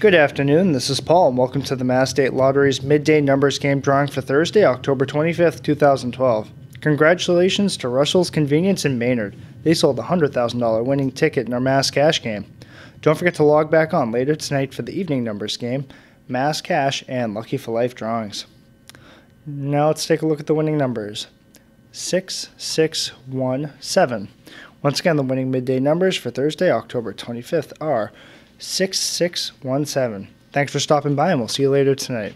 Good afternoon. This is Paul, and welcome to the Mass State Lottery's midday numbers game drawing for Thursday, October 25th, 2012. Congratulations to Russell's Convenience in Maynard. They sold a $100,000 winning ticket in our Mass Cash game. Don't forget to log back on later tonight for the evening numbers game, Mass Cash, and Lucky for Life drawings. Now let's take a look at the winning numbers 6617. Once again, the winning midday numbers for Thursday, October 25th are 6617. Thanks for stopping by, and we'll see you later tonight.